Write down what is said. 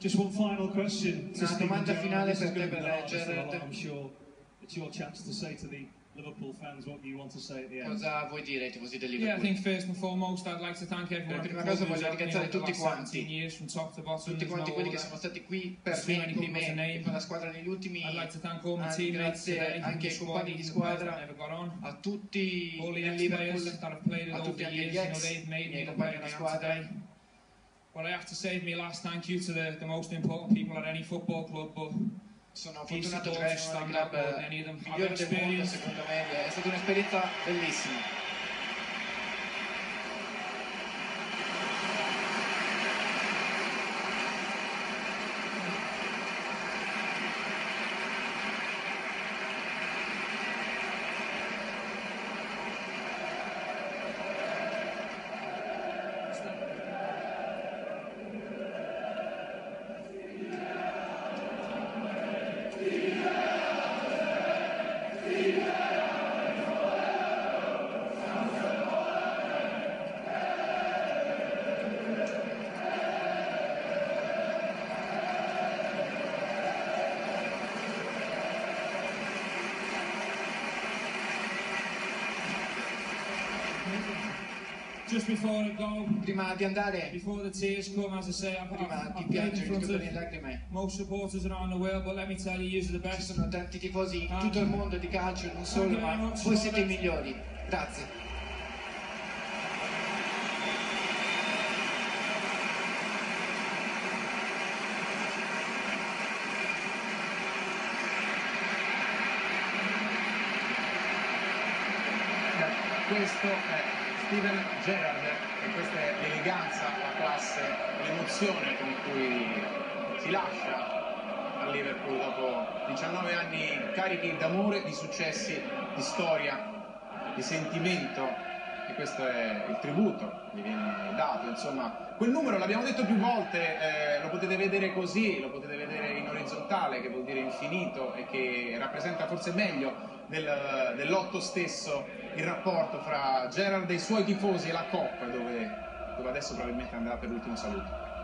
Una domanda finale This is per te, going to be per the hardest of Gerrard. all. I'm sure it's your chance to say to the Liverpool fans what you want to say at the end. Cosa vuoi dire ai tifosi del Yeah, I Liverpool? think first and foremost I'd like to thank everyone Per prima cosa who's voglio ringraziare over the tutti last quanti. 17 years from top to bottom. Tutti quanti no quelli che sono stati qui per me, con me, name. con la squadra negli ultimi I'd like to thank all my anni, teammates grazie today, anche ai compagni di squadra, never got on. a tutti ex-players Liverpool, that have played it a tutti the anche years, gli you know, ex, they've made me miei compagni di squadra. Well, I have to say my last thank you to the, the most important people at any football club, but sono fortunato di avere una grande... I've experienced... È stata un'esperienza bellissima. Prima di andare, before the tears come, as I say, I've, I've, prima di in piangere, di le of lacrime, most supporters around the world, but let me tell you, you're the ci sono tanti tifosi in tutto il mondo di calcio, non solo, ma voi siete i migliori. Grazie. Questo è Steven Gerrard e questa è l'eleganza, la classe, l'emozione con cui si lascia a Liverpool dopo 19 anni carichi d'amore, di successi, di storia, di sentimento e questo è il tributo che viene dato, insomma, quel numero l'abbiamo detto più volte, eh, lo potete vedere così, lo potete vedere in orizzontale, che vuol dire infinito e che rappresenta forse meglio del, dell'otto stesso il rapporto fra Gerard e i suoi tifosi e la Coppa dove, dove adesso probabilmente andrà per l'ultimo saluto.